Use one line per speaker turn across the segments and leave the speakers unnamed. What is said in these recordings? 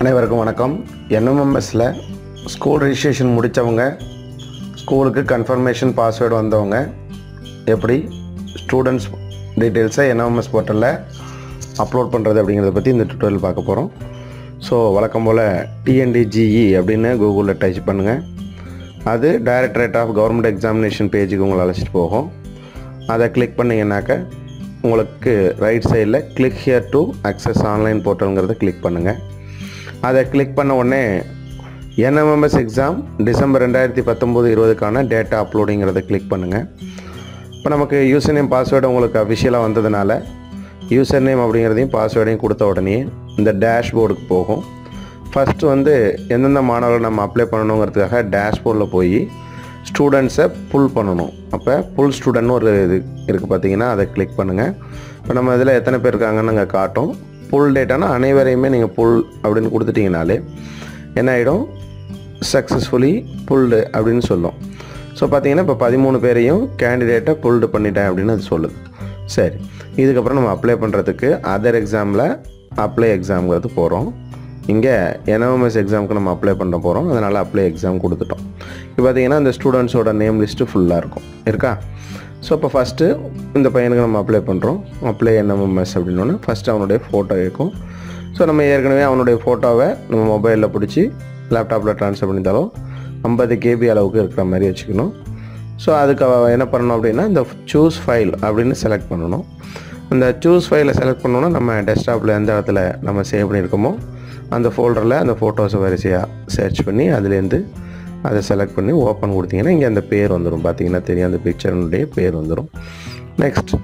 அனைவருக்கும் வணக்கம். என்எம்எம்எஸில் school registration முடித்தவங்க ஸ்கூலுக்கு கன்ஃபர்மேஷன் பாஸ்வேர்டு வந்தவங்க எப்படி ஸ்டூடெண்ட்ஸ் டீட்டெயில்ஸை என்எம்எஸ் போர்ட்டலில் அப்லோட் பண்ணுறது அப்படிங்கிறத பற்றி இந்த டுட்டோரியல் பார்க்க போகிறோம் ஸோ வழக்கம் போல் டிஎன்டிஜிஇ அப்படின்னு கூகுளில் டைப் பண்ணுங்கள் அது டைரக்டரேட் ஆஃப் கவர்மெண்ட் எக்ஸாமினேஷன் பேஜுக்கு உங்களை அழைச்சிட்டு போகும். அதை கிளிக் பண்ணிங்கனாக்க உங்களுக்கு ரைட் சைடில் click here to access online போர்ட்டலுங்கிறத click பண்ணுங்கள் அதை கிளிக் பண்ண உடனே என்எம்எம்எஸ் எக்ஸாம் டிசம்பர் ரெண்டாயிரத்தி பத்தொம்போது இருபதுக்கான டேட்டா அப்லோடிங்கிறத கிளிக் பண்ணுங்கள் இப்போ நமக்கு யூசர் நேம் பாஸ்வேர்டு உங்களுக்கு அஃபிஷியலாக வந்ததுனால யூசர் நேம் அப்படிங்கிறதையும் பாஸ்வேர்டையும் கொடுத்த உடனே இந்த டேஷ்போர்டுக்கு போகும். ஃபஸ்ட்டு வந்து எந்தெந்த மாணவர்கள் நம்ம அப்ளை பண்ணணுங்கிறதுக்காக டேஷ்போர்டில் போய் ஸ்டூடெண்ட்ஸை புல் பண்ணணும். அப்போ புல் ஸ்டூடெண்ட்னு ஒரு இது இருக்குது பார்த்தீங்கன்னா அதை கிளிக் பண்ணுங்கள் இப்போ நம்ம இதில் எத்தனை பேர் இருக்காங்கன்னு நாங்கள் காட்டும். புல் டேட்டானா அனைவரையுமே நீங்கள் புல் அப்படின்னு கொடுத்துட்டிங்கனாலே என்ன ஆகிடும் சக்ஸஸ்ஃபுல்லி புல்டு அப்படின்னு சொல்லும். ஸோ பார்த்தீங்கன்னா இப்போ பதிமூணு பேரையும் கேண்டிடேட்டை புல்டு பண்ணிட்டேன் அப்படின்னு அது சொல்லுது. சரி. இதுக்கப்புறம் நம்ம அப்ளை பண்ணுறதுக்கு அதர் எக்ஸாமில் அப்ளை எக்ஸாம்ங்கிறது போகிறோம் இங்கே என்எம்எஸ் எக்ஸாமுக்கு நம்ம அப்ளை பண்ண போகிறோம் அதனால் அப்ளை எக்ஸாம் கொடுத்துட்டோம். இப்போ பார்த்தீங்கன்னா இந்த ஸ்டூடெண்ட்ஸோட நேம் லிஸ்ட்டு ஃபுல்லாக இருக்கும். இருக்கா? ஸோ இப்போ ஃபஸ்ட்டு இந்த பையனுக்கு நம்ம அப்ளை பண்ணுறோம் அப்ளை என்ன மெஸ் அப்படின்னோன்னு ஃபஸ்ட்டு அவனுடைய ஃபோட்டோ இருக்கும் ஸோ நம்ம ஏற்கனவே அவனுடைய ஃபோட்டோவை நம்ம மொபைலில் பிடிச்சி லேப்டாப்பில் ட்ரான்ஸ்ஃபர் பண்ணித்தாலும் ஐம்பது கேபி அளவுக்கு இருக்கிற மாதிரி வச்சுக்கணும். ஸோ அதுக்கு என்ன பண்ணணும் அப்படின்னா இந்த சூஸ் ஃபைல் அப்படின்னு செலக்ட் பண்ணணும். இந்த சூஸ் ஃபைலை செலக்ட் பண்ணோன்னா நம்ம டெஸ்க்டாப்பில் எந்த இடத்துல நம்ம சேவ் பண்ணியிருக்கோமோ அந்த ஃபோல்டரில் அந்த ஃபோட்டோஸை வரிசையாக சர்ச் பண்ணி அதுலேருந்து அதை செலக்ட் பண்ணி ஓப்பன் கொடுத்தீங்கன்னா இங்கே அந்த பேர் வந்துடும் பார்த்தீங்கன்னா தெரியும் அந்த பிக்சருடைய பேர் வந்துடும் நெக்ஸ்ட்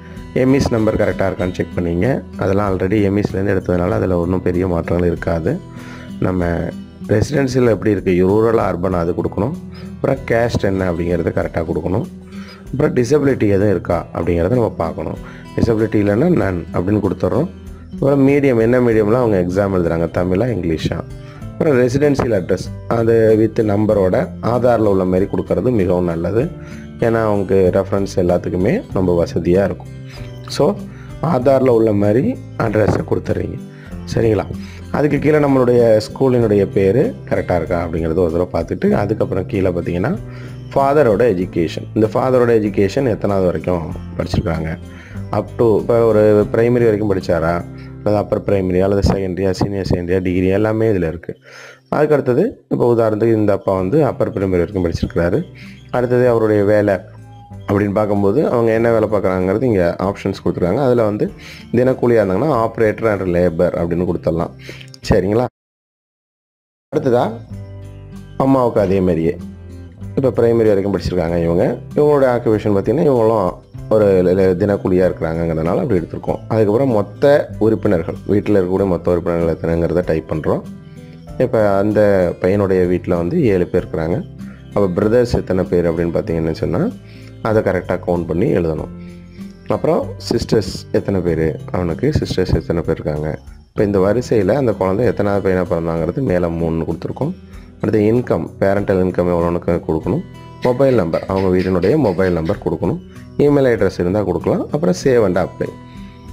எம்இஸ் நம்பர் கரெக்டாக இருக்கான்னு செக் பண்ணிங்க. அதெல்லாம் ஆல்ரெடி எம்இஸ்லேருந்து எடுத்ததுனால அதில் ஒன்றும் பெரிய மாற்றங்கள் இருக்காது. நம்ம ரெசிடென்சியில் எப்படி இருக்குது ரூரலாக அர்பன் அது கொடுக்கணும். அப்புறம் கேஸ்ட் என்ன அப்படிங்கிறது கரெக்டாக கொடுக்கணும். அப்புறம் டிசபிலிட்டி எதுவும் இருக்கா அப்படிங்கிறத நம்ம பார்க்கணும். டிசபிலிட்டி இல்லைன்னா நன் அப்படின்னு கொடுத்துட்றோம் அப்புறம் மீடியம் என்ன மீடியம்லாம் அவங்க எக்ஸாம் எழுதுகிறாங்க தமிழாக இங்கிலீஷாக அப்புறம் ரெசிடென்சியல் அட்ரஸ் அது வித் நம்பரோட ஆதாரில் உள்ள மாதிரி கொடுக்கறது மிகவும் நல்லது. ஏன்னா அவங்களுக்கு ரெஃபரன்ஸ் எல்லாத்துக்குமே ரொம்ப வசதியாக இருக்கும். ஸோ ஆதாரில் உள்ள மாதிரி அட்ரஸை கொடுத்துட்றீங்க சரிங்களா? அதுக்கு கீழே நம்மளுடைய ஸ்கூலினுடைய பேர் கரெக்டாக இருக்கா அப்படிங்கிறத ஒரு தடவை பார்த்துட்டு அதுக்கப்புறம் கீழே பார்த்தீங்கன்னா ஃபாதரோட எஜுகேஷன் இந்த ஃபாதரோட எஜுகேஷன் எத்தனாவது வரைக்கும் படிச்சிருக்காங்க? அப் டு இப்போ ஒரு ப்ரைமரி வரைக்கும் படித்தாரா அதாவது அப்பர் ப்ரைமரி அல்லது செகண்டரியா சீனியர் செகண்டரியா டிகிரி எல்லாமே இதில் இருக்குது அதுக்கு அடுத்தது இப்போ உதாரணத்துக்கு இந்த அப்பா வந்து அப்பர் ப்ரைமரி வரைக்கும் படிச்சிருக்கிறாரு. அடுத்தது அவருடைய வேலை அப்படின்னு பார்க்கும்போது அவங்க என்ன வேலை பார்க்குறாங்கிறது இங்கே ஆப்ஷன்ஸ் கொடுத்துருக்காங்க அதில் வந்து தினக்கூலியாக இருந்தாங்கன்னா ஆப்ரேட்டர் அண்ட் லேபர் அப்படின்னு கொடுத்துடலாம். சரிங்களா? அடுத்ததாக அம்மாவுக்கு அதே மாதிரியே. இப்போ ப்ரைமரி வரைக்கும் படிச்சிருக்காங்க இவங்க. இவங்களோட ஆக்குபேஷன் பார்த்திங்கன்னா இவங்களும் ஒரு தினக்கூலியாக இருக்கிறாங்கங்கிறதுனால அப்படி எடுத்திருக்கோம். அதுக்கப்புறம் மொத்த உறுப்பினர்கள் வீட்டில் இருக்கக்கூடிய மொத்த உறுப்பினர்கள் எத்தனைங்கிறத டைப் பண்ணுறோம் இப்போ அந்த பையனுடைய வீட்டில் வந்து ஏழு பேர் இருக்கிறாங்க. அப்போ பிரதர்ஸ் எத்தனை பேர் அப்படின்னு பார்த்தீங்கன்னு சொன்னால் அதை கரெக்டாக கவுண்ட் பண்ணி எழுதணும். அப்புறம் சிஸ்டர்ஸ் எத்தனை பேர்? அவனுக்கு சிஸ்டர்ஸ் எத்தனை பேர் இருக்காங்க? இப்போ இந்த வரிசையில் அந்த குழந்தை எத்தனாவது பையனாக பிறந்தாங்கிறது மேலே மூணு கொடுத்துருக்கோம். அடுத்து இன்கம் பேரண்டல் இன்கம் எவ்வளோனுக்கு கொடுக்கணும். மொபைல் நம்பர் அவங்க வீட்டினுடைய மொபைல் நம்பர் கொடுக்கணும். இமெயில் அட்ரஸ் இருந்தால் கொடுக்கலாம். அப்புறம் சேவ் அண்ட் அப்ளை.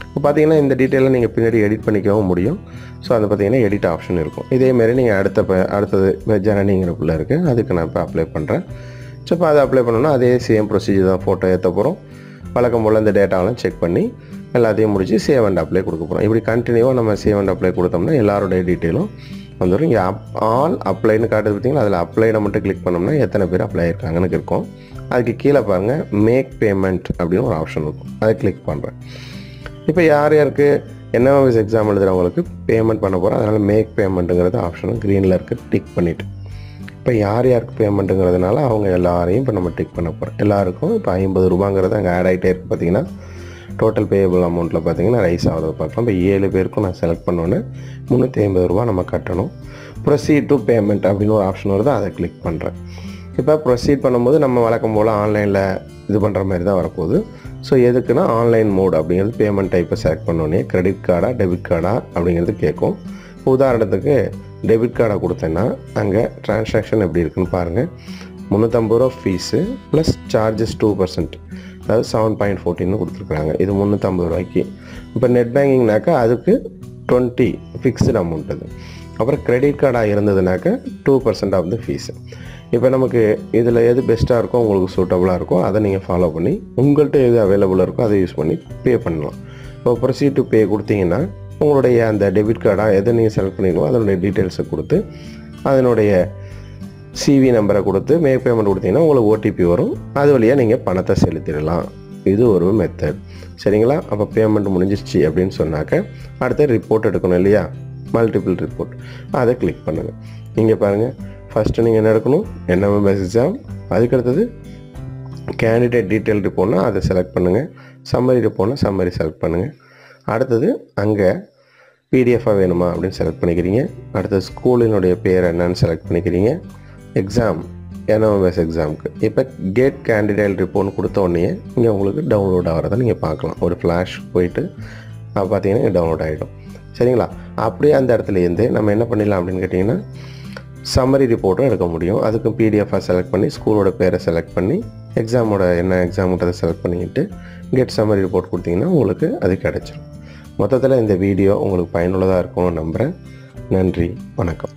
இப்போ பார்த்தீங்கன்னா இந்த டீட்டெயிலை நீங்கள் பின்னாடி எடிட் பண்ணிக்கவும் முடியும். ஸோ அது பார்த்தீங்கன்னா எடிட் ஆப்ஷன் இருக்கும். இதேமாரி நீங்கள் அடுத்த ப அடுத்தது ஜனனிங்கிற பிள்ளை இருக்குது அதுக்கு நான் இப்போ அப்ளை பண்ணுறேன் ஸோ இப்போ அதை அப்ளை பண்ணோன்னா அதே சேம் ப்ரொசீஜர் தான் ஃபோட்டோ ஏற்ற போகிறோம் வழக்கம் போல் இந்த டேட்டாவெலாம் செக் பண்ணி எல்லாத்தையும் முடிச்சு சேவ் அண்ட் அப்ளை கொடுக்க போகிறோம் இப்படி கண்டினியூவாக நம்ம சேவ் அண்ட் அப்ளை கொடுத்தோம்னா எல்லாருடைய டீட்டெயிலும் வந்துடும் இங்கே அப் ஆல் அப்ளைன்னு காட்டுது பார்த்தீங்கன்னா அதில் அப்ளைனை மட்டும் கிளிக் பண்ணோம்னா எத்தனை பேர் அப்ளை ஆயிருக்காங்கன்னு இருக்கும் அதுக்கு கீழே பாருங்கள் மேக் பேமெண்ட் அப்படின்னு ஒரு ஆப்ஷன் இருக்கும். அதை கிளிக் பண்ணுறேன் இப்போ யார் யாருக்கு என்எம்எஸ் எக்ஸாம் எழுதுகிறவங்களுக்கு பேமெண்ட் பண்ண போகிறோம் அதனால் மேக் பேமெண்ட்டுங்கிறது ஆப்ஷனும் க்ரீனில் இருக்குது டிக் பண்ணிவிட்டு இப்போ யார் யாருக்கு பேமெண்ட்டுங்கிறதுனால அவங்க எல்லாரையும் இப்போ நம்ம டிக் பண்ண போகிறோம் எல்லாருக்கும் இப்போ ஐம்பது ரூபாங்கிறது அங்கே ஆட் ஆகிட்டே இருக்குது பார்த்தீங்கன்னா டோட்டல் பேயபிள் அமௌண்ட்டில் பார்த்தீங்கன்னா ரைஸ் ஆகிறத பார்க்கலாம். இப்போ ஏழு பேருக்கும் நான் செலக்ட் பண்ணோன்னே முந்நூற்றி ஐம்பது ரூபா நம்ம கட்டணும். ப்ரொசீட் டு பேமெண்ட் அப்படின்னு ஒரு ஆப்ஷன் வருது. அதை கிளிக் பண்ணுறேன் இப்போ ப்ரொசீட் பண்ணும்போது நம்ம வழக்கம் போல் ஆன்லைனில் இது பண்ணுற மாதிரி தான் வரப்போகுது. ஸோ எதுக்குன்னா ஆன்லைன் மோட் அப்படிங்கிறது பேமெண்ட் டைப்பை செலக்ட் பண்ணோன்னே கிரெடிட் கார்டா டெபிட் கார்டா அப்படிங்கிறது கேட்கும். உதாரணத்துக்கு டெபிட் கார்டை கொடுத்தேன்னா அங்கே டிரான்சாக்ஷன் எப்படி இருக்குன்னு பாருங்கள் முந்நூற்றம்பது ரூபா fees plus charges two percent அதாவது செவன் பாயிண்ட் ஃபோர்டின்னு கொடுத்துருக்குறாங்க. இது முந்நூற்றம்பது ரூபாய்க்கு. இப்போ நெட் பேங்கிங்னாக்கா அதுக்கு டுவெண்ட்டி ஃபிக்ஸ்டு அமௌண்ட் அது. அப்புறம் கிரெடிட் கார்டாக இருந்ததுனாக்க two percent of the fees இப்போ நமக்கு இதில் எது பெஸ்ட்டாக இருக்கோ உங்களுக்கு சூட்டபுளாக இருக்கோ அதை நீங்கள் ஃபாலோ பண்ணி உங்கள்கிட்ட எது அவைலபிளாக இருக்கோ அதை யூஸ் பண்ணி பே பண்ணலாம். இப்போ ப்ரொசீட் டு பே கொடுத்தீங்கன்னா உங்களுடைய அந்த டெபிட் கார்டாக எதை நீங்கள் செலக்ட் பண்ணிங்களோ அதனுடைய டீட்டெயில்ஸை கொடுத்து அதனுடைய சிவி நம்பரை கொடுத்து மே பேமெண்ட் கொடுத்தீங்கன்னா உங்களுக்கு ஓடிபி வரும். அது வழியாக நீங்கள் பணத்தை செலுத்திடலாம். இது ஒரு மெத்தட் சரிங்களா? அப்போ பேமெண்ட் முடிஞ்சிருச்சு அப்படின்னு சொன்னாக்க அடுத்து ரிப்போர்ட் எடுக்கணும் இல்லையா? மல்டிபிள் ரிப்போர்ட் அதை கிளிக் பண்ணுங்கள் நீங்கள் பாருங்கள் ஃபஸ்ட்டு நீங்கள் என்ன எடுக்கணும்? என்எம்எஸ் எக்ஸாம் அதுக்கடுத்தது கேண்டிடேட் டீட்டெயில் ரிப்போர்ட்னா அதை செலக்ட் பண்ணுங்கள் சம்மரி ரிப்போர்ட்னா சம்மரி செலக்ட் பண்ணுங்கள் அடுத்தது அங்கே பிடிஎஃபாக வேணுமா அப்படின்னு செலக்ட் பண்ணிக்கிறீங்க. அடுத்தது ஸ்கூலினுடைய பேர் என்னன்னு செலக்ட் பண்ணிக்கிறீங்க. எக்ஸாம் என்எம்எஸ் எக்ஸாமுக்கு இப்போ கேட் கேண்டிடேட் ரிப்போர்ட் கொடுத்த உடனே இங்கே உங்களுக்கு டவுன்லோட் ஆகிறத நீங்கள் பார்க்கலாம். ஒரு ஃப்ளாஷ் போயிட்டு பார்த்தீங்கன்னா டவுன்லோட் ஆகிடும் சரிங்களா? அப்படியே அந்த இடத்துலேருந்து நம்ம என்ன பண்ணிடலாம் அப்படின்னு கேட்டிங்கன்னா சம்மரி ரிப்போர்ட்டும் எடுக்க முடியும். அதுக்கு பிடிஎஃபாக செலக்ட் பண்ணி ஸ்கூலோட பேரை செலக்ட் பண்ணி எக்ஸாமோட என்ன எக்ஸாம்ன்றதை செலக்ட் பண்ணிக்கிட்டு கெட் சம்மரி ரிப்போர்ட் கொடுத்தீங்கன்னா உங்களுக்கு அது கிடச்சிடும் மொத்தத்தில் இந்த வீடியோ உங்களுக்கு பயனுள்ளதாக இருக்கும்னு நம்புகிறேன் நன்றி. வணக்கம்.